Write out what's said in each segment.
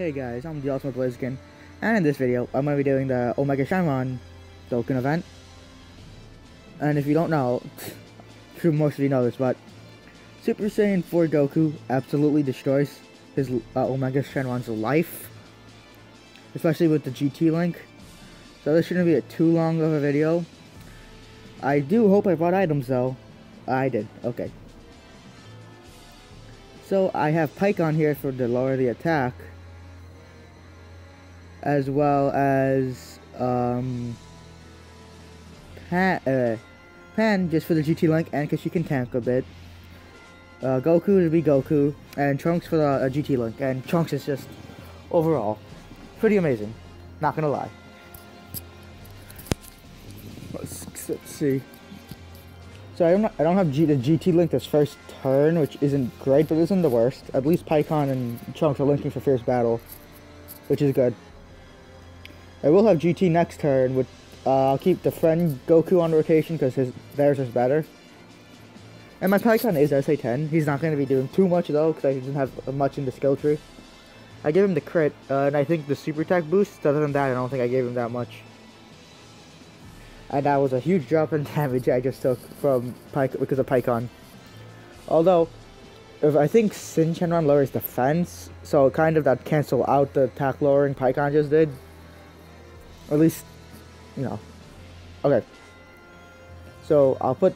Hey guys, I'm the Ultimate Blaziken, and in this video, I'm going to be doing the Omega Shenron token event. And if you don't know, I'm most of you know this, but Super Saiyan 4 Goku absolutely destroys his uh, Omega Shenron's life, especially with the GT link. So this shouldn't be a too long of a video. I do hope I brought items though. I did, okay. So I have Pikkon here for to lower the attack as well as um, Pan, uh, Pan just for the GT Link and because she can tank a bit. Uh, Goku to be Goku and Trunks for the uh, GT Link and Trunks is just overall pretty amazing. Not gonna lie. Let's, let's see. So I don't I don't have G, the GT Link this first turn, which isn't great, but isn't the worst. At least Pikkon and Trunks are linking for fierce battle, which is good. I will have GT next turn. With uh, I'll keep the friend Goku on rotation because his theirs is better. And my Pikkon is SA10. He's not going to be doing too much though because I doesn't have much in the skill tree. I gave him the crit, uh, and I think the super attack boost. Other than that, I don't think I gave him that much. And that was a huge drop in damage I just took from Pike because of Pikkon. Although, if I think Syn Shenron lowers defense, so kind of that cancel out the attack lowering Pikkon just did. Or at least, you know. Okay. So I'll put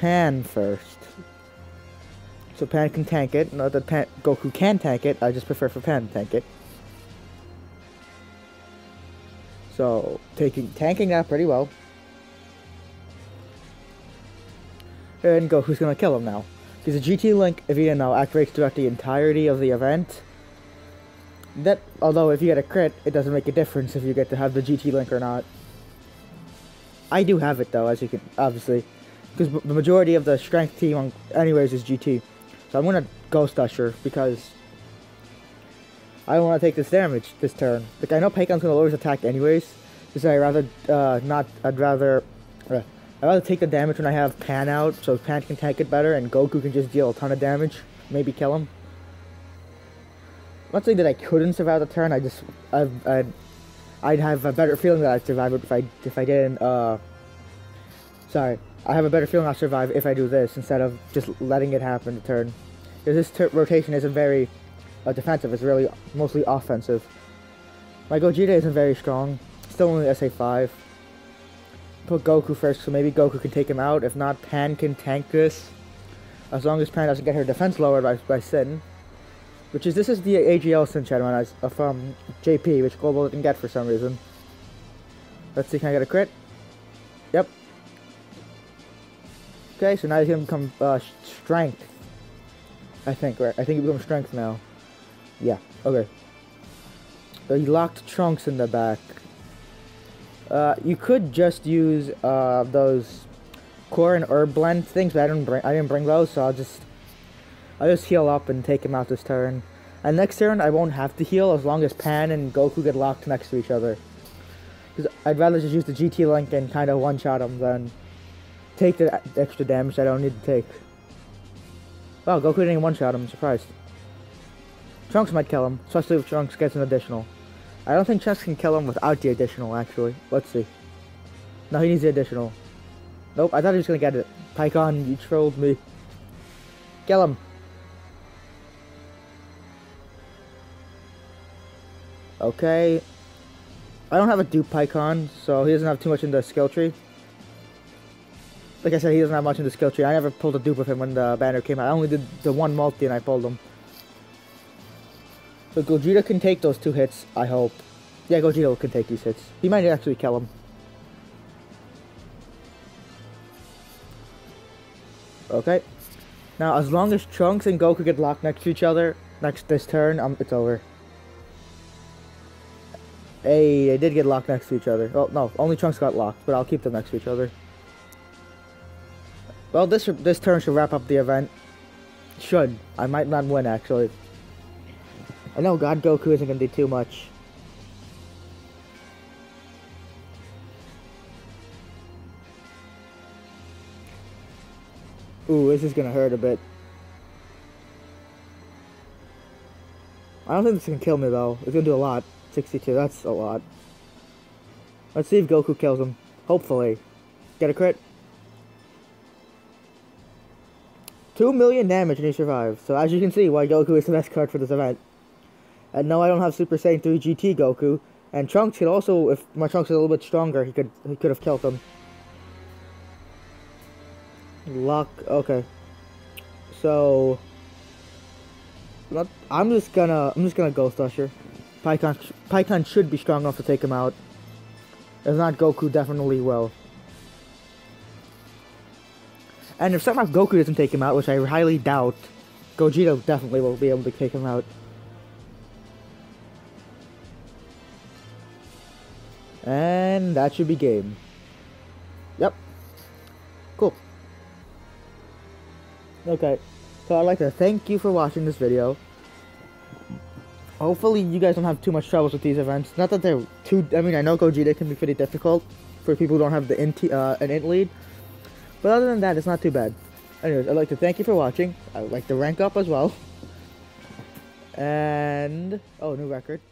Pan first. So Pan can tank it. Not that Pan Goku can tank it. I just prefer for Pan to tank it. So taking tanking that pretty well. And Goku's gonna kill him now. Because the GT Link, if you didn't know, activates throughout the entirety of the event that although if you get a crit, it doesn't make a difference if you get to have the GT link or not. I do have it though, as you can obviously, because the majority of the strength team, on, anyways, is GT. So I'm gonna Ghost Usher because I don't want to take this damage this turn. Like I know Pikkon's gonna lower his attack anyways, so I rather uh, not. I'd rather. Uh, I'd rather take the damage when I have Pan out, so Pan can tank it better, and Goku can just deal a ton of damage, maybe kill him not saying that I couldn't survive the turn. I just I've, I'd I'd have a better feeling that I'd survive it if I if I didn't. Uh, sorry, I have a better feeling I'll survive if I do this instead of just letting it happen the turn. Because this rotation isn't very uh, defensive. It's really mostly offensive. My Gogeta isn't very strong. Still only SA5. Put Goku first, so maybe Goku can take him out. If not, Pan can tank this. As long as Pan doesn't get her defense lowered by, by Syn. Which is, this is the AGL Shenron uh, from JP, which Global didn't get for some reason. Let's see, can I get a crit? Yep. Okay, so now he's gonna become uh, strength. I think, right? I think he becomes strength now. Yeah, okay. So he locked Trunks in the back. Uh, you could just use uh, those core and herb blend things, but I didn't bring I didn't bring those, so I'll just I'll just heal up and take him out this turn. And next turn, I won't have to heal as long as Pan and Goku get locked next to each other. Because I'd rather just use the GT Link and kind of one-shot him than take the extra damage that I don't need to take. Wow, Goku didn't one-shot him. I'm surprised. Trunks might kill him, especially if Trunks gets an additional. I don't think Trunks can kill him without the additional, actually. Let's see. No, he needs the additional. Nope, I thought he was gonna get it. Pikkon, you trolled me. Kill him. Okay. I don't have a dupe Pikkon, so he doesn't have too much in the skill tree. Like I said, he doesn't have much in the skill tree. I never pulled a dupe of him when the banner came out. I only did the one multi and I pulled him. So Gogeta can take those two hits, I hope. Yeah, Gogeta can take these hits. He might actually kill him. Okay. Now, as long as Trunks and Goku get locked next to each other, next this turn, um, it's over. Hey, they did get locked next to each other. Oh, no, only Trunks got locked, but I'll keep them next to each other. Well, this this turn should wrap up the event. Should. I might not win, actually. I know God Goku isn't going to do too much. Ooh, this is going to hurt a bit. I don't think this can kill me though. It's gonna do a lot. 62, that's a lot. Let's see if Goku kills him. Hopefully. Get a crit. 2 million damage and he survives. So as you can see why Goku is the best card for this event. And no, I don't have Super Saiyan 3 GT Goku. And Trunks could also, if my Trunks is a little bit stronger, he could he could have killed him. Luck, okay. So, I'm just gonna I'm just gonna Ghost Usher. Pikkon Pikkon should be strong enough to take him out. If not, Goku definitely will. And if somehow Goku doesn't take him out, which I highly doubt, Gogeta definitely will be able to take him out. And that should be game. Yep. Cool. Okay. So I'd like to thank you for watching this video. Hopefully you guys don't have too much troubles with these events. Not that they're too... I mean, I know Gogeta can be pretty difficult for people who don't have the int, uh, an int lead. But other than that, it's not too bad. Anyways, I'd like to thank you for watching. I would like to rank up as well. And... Oh, new record.